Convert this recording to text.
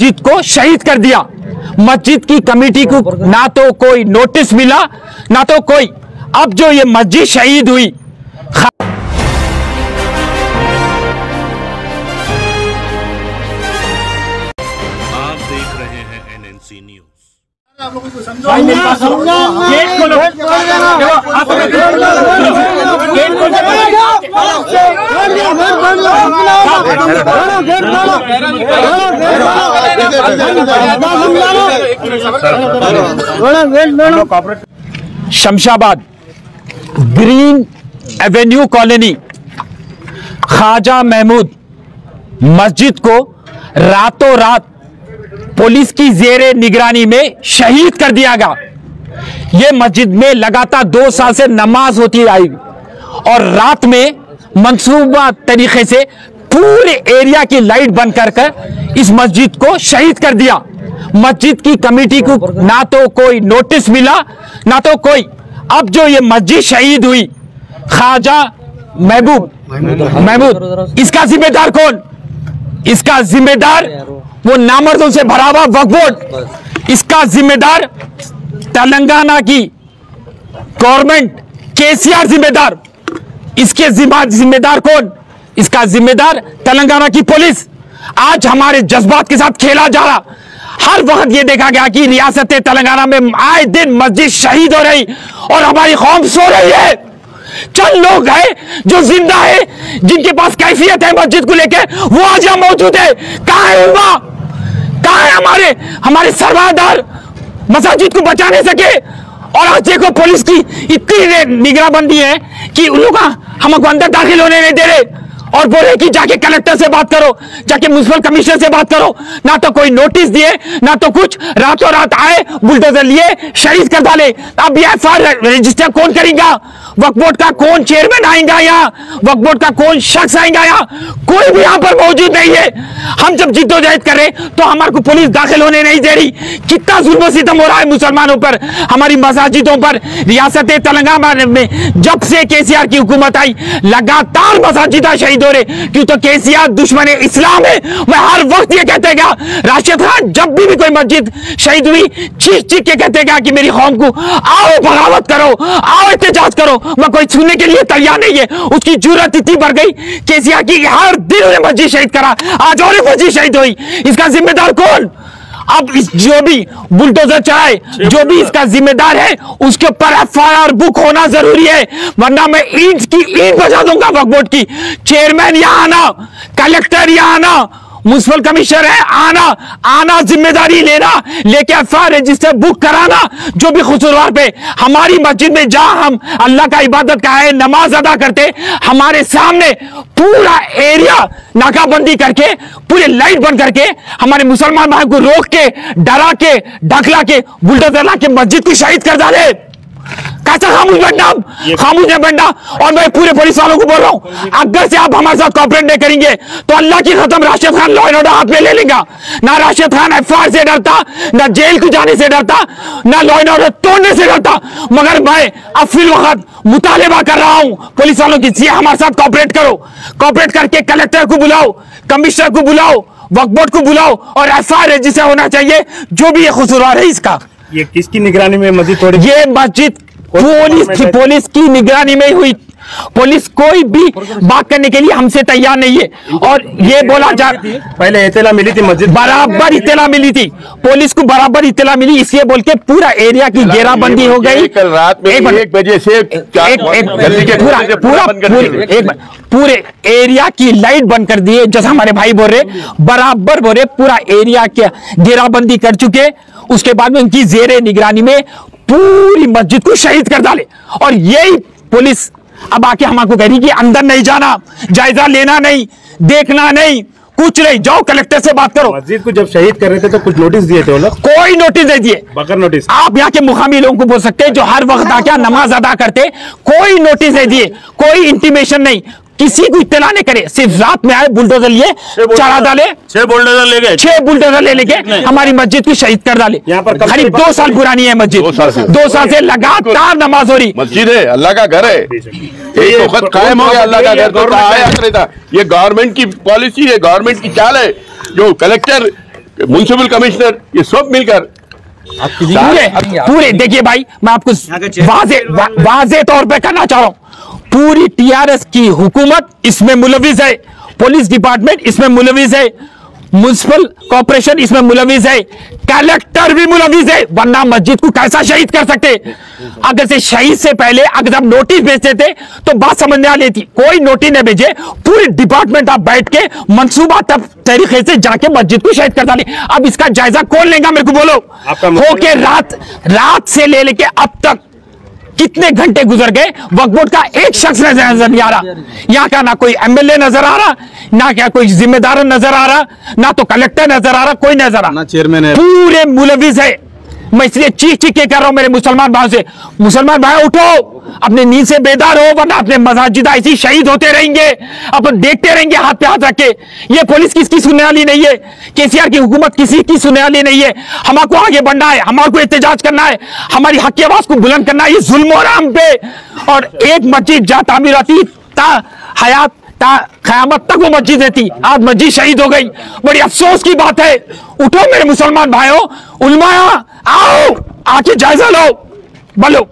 मस्जिद को शहीद कर दिया। मस्जिद की कमेटी को ना तो कोई नोटिस मिला ना तो कोई। अब जो ये मस्जिद शहीद हुई आप देख रहे हैं एनएनसी न्यूज़। गेट खोलो। Shamshabad green avenue colony Khwaja Mahmood मस्जिद को रातों रात पुलिस की जेर निगरानी में शहीद कर दिया गया। यह मस्जिद में लगातार दो साल से नमाज़ होती आई और रात में मंसूबा तरीके से पूरे एरिया की लाइट बंद कर इस मस्जिद को शहीद कर दिया। मस्जिद की कमेटी को ना तो कोई नोटिस मिला, ना तो कोई। अब जो ये मस्जिद शहीद हुई खाजा महबूब महमूद इसका जिम्मेदार कौन? इसका जिम्मेदार वो नामर्दों से भरा हुआ वक्फ बोर्ड इसका जिम्मेदार तेलंगाना की गवर्नमेंट, केसीआर जिम्मेदार। इसके जिम्मेदार कौन? इसका जिम्मेदार तेलंगाना की पुलिस। आज हमारे जज्बात के साथ खेला जा रहा। हर वक्त ये देखा गया कि रियासत तेलंगाना में आए दिन मस्जिद शहीद हो रही और हमारी कौम सो रही है। चंद लोग हैं जो ज़िंदा है, जिनके पास कैफियत है मस्जिद को लेके वो आज यहाँ मौजूद है। कहा है उलमा कहा है हमारे हमारे सरवादार मसाजिद को बचा नहीं सके और आज देखो पुलिस की इतनी निगराबंदी है कि उन लोग हमको अंदर दाखिल होने नहीं दे रहे। और बोले कि जाके कलेक्टर से बात करो, जाके म्यूनसिपल कमिश्नर से बात करो। ना तो कोई नोटिस दिए, ना तो कुछ। रातों रात आए बुलडोजर लिए शहीद कर डाले। अब ये एफ़ रजिस्टर कौन करेगा? वक्फ बोर्ड का कौन चेयरमैन आएगा यहाँ? वक्त बोर्ड का कौन शख्स आएगा यहाँ? कोई भी यहाँ पर मौजूद नहीं है। हम जब जिद्दोजहद कर रहे तो हमारे को पुलिस दाखिल होने नहीं दे रही। कितना जुल्म सितम हो रहा है मुसलमानों पर, हमारी मसाजिदों पर। रियासत तेलंगाना में, जब से केसीआर की हुकूमत आई, लगातार मसाजिदा शहीद हो रहे क्यों तो केसीआर दुश्मन इस्लाम है। मैं हर वक्त ये कहते गया राशिद खान जब भी, भी कोई मस्जिद शहीद हुई चीख चीख के कहते गया कि मेरी कौम को आओ बगावत करो आओ एहतजाज करो। मैं कोई सुनने के लिए तैयार नहीं है। उसकी ज़रूरत इतनी बढ़ गई केसीआर की हर दिन उन्हें मस्जिद शहीद करा। आज और मस्जिद शहीद हुई। इसका जिम्मेदार कौन? अब इस जो भी बुलडोजर चलाए जो भी इसका जिम्मेदार है उसके ऊपर एफ़ बुक होना ज़रूरी है। वरना मैं ईंट की ईंट बजा दूँगा वकबोर्ड बोर्ड की। चेयरमैन यहाँ आना कलेक्टर यहाँ आना म्यूनसिपल कमिश्नर है, आना आना ज़िम्मेदारी लेना, लेके एफ़ रजिस्टर बुक कराना, जो भी खुशरवार पे। हमारी मस्जिद में जहाँ हम अल्लाह का इबादत का है, नमाज़ अदा करते, हमारे सामने पूरा एरिया नाकाबंदी करके, पूरे लाइट बंद करके, हमारे मुसलमान भाई को रोक के, डरा के, ढकला के, बुलडोजर ला के मस्जिद को शहीद कर डाले। कैसा खामोश बैठना आप खामोश है बैठना और मैं पूरे पुलिस वालों को बोल रहा हूँ अगर से आप हमारे साथ कॉपरेट नहीं करेंगे तो अल्लाह की खत्म Rashid Khan law and order हाथ में ले लेगा। ना राशिद खान एफ़ से डरता ना जेल को जाने से डरता ना लॉ एंड ऑर्डर तोड़ने से डरता। मगर मैं अब फिल वक्त मुतालबा कर रहा हूँ पुलिस वालों की हमारे साथ कॉपरेट करो। कॉपरेट करके कलेक्टर को बुलाओ कमिश्नर को बुलाओ वक्फ बोर्ड को बुलाओ और एफ़ आई रजिस्टर होना चाहिए जो भी ये कसूरवार है इसका। ये किसकी निगरानी में मस्जिद ये मस्जिद पुलिस की पुलिस की निगरानी में हुई। पुलिस कोई भी बात करने के लिए हमसे तैयार नहीं है। और ये बोला जा पहले इतला मिली थी मस्जिद बराबर इतला मिली थी। पुलिस को बराबर इतला मिली इसलिए बोल के पूरा एरिया की घेराबंदी हो गई। कल रात में एक बजे से पूरा पूरा पूरे- एक पूरे एरिया की लाइट बंद कर दिए जैसा हमारे भाई बोल रहे बराबर बोल रहे पूरा एरिया के घेराबंदी कर चुके। उसके बाद में उनकी जेरे निगरानी में पूरी मस्जिद को शहीद कर डाले। और यही पुलिस अब आके हमको कह रही कि अंदर नहीं जाना जायजा लेना नहीं देखना नहीं कुछ नहीं। जाओ कलेक्टर से बात करो। मस्जिद को जब शहीद कर रहे थे तो कुछ नोटिस दिए थे कोई नोटिस नहीं दिए। बगैर नोटिस आप यहाँ के मुकामी लोगों को बोल सकते हैं जो हर वक्त आके नमाज़ अदा करते कोई नोटिस नहीं दिए कोई इंटीमेशन नहीं। किसी को इतना नहीं करे सिर्फ़ रात में आए बुलडोजर लिए चढ़ा डाले। छह बुलडोजर ले गए। छह बुलडोजर ले लेके हमारी मस्जिद को शहीद कर डाले। यहाँ पर करीब दो साल पुरानी है मस्जिद। दो साल से। दो साल से लगातार नमाज़ हो रही। मस्जिद है अल्लाह का घर है। वक्त कायम हो गया अल्लाह का घर तो आया था। ये गवर्नमेंट की पॉलिसी है गवर्नमेंट की चाल है। जो कलेक्टर म्यूनसिपल कमिश्नर ये सब मिलकर। पूरे पूरे देखिए भाई मैं आपको वाजे वा, वाजे तौर पे करना चाह रहा हूँ। पूरी टीआरएस की हुकूमत इसमें मुलविस है। पुलिस डिपार्टमेंट इसमें मुलविस है। म्यूनसिपल कॉर्पोरेशन इसमें मुलविस है। कलेक्टर भी मुलविस है। वरना मस्जिद को कैसा शहीद कर सकते? अगर से शहीद से पहले अगर हम नोटिस भेजते थे तो बात समझ में आ लेती कोई नोटिस नहीं भेजे। पूरे डिपार्टमेंट आप बैठ के मंसूबा तब तरीके से जाके मस्जिद को शहीद कर डाले अब इसका जायजा कौन लेगा मेरे को बोलो? आपका हो मतलब- के रात रात से ले लेके अब तक कितने घंटे गुजर गए? वक्फ बोर्ड का एक शख्स नज़र नज़र नहीं आ रहा। यहाँ का ना कोई एमएलए नज़र आ रहा ना क्या कोई जिम्मेदार नज़र आ रहा ना तो कलेक्टर नज़र आ रहा कोई नज़र आ रहा। चेयरमैन है। पूरे मुलविज है। मैं इसलिए चीख चीख के कर रहा हूँ मेरे मुसलमान भाई से। मुसलमान भाई उठो। अपने नींद से बेदार हो, वरना अपने मसाजिद ऐसी शहीद होते रहेंगे। अपन देखते रहेंगे हाथ पे हाथ रख के। ये पुलिस किसकी सुनने वाली नहीं है? केसीआर की हुकूमत किसी की सुनने वाली नहीं है। हमारे आगे बढ़ना है, हमारे एहतजाज करना है, हमारी हक की आवाज़ को बुलंद करना है। ये जुल्म पे। और एक मस्जिद जहाँ हयात कयामत तक वो मस्जिद रहती। आज मस्जिद शहीद हो गई। बड़ी अफसोस की बात है। उठो मेरे मुसलमान भाइयों। उलमाया, आओ। आके जायजा लो। बोलो।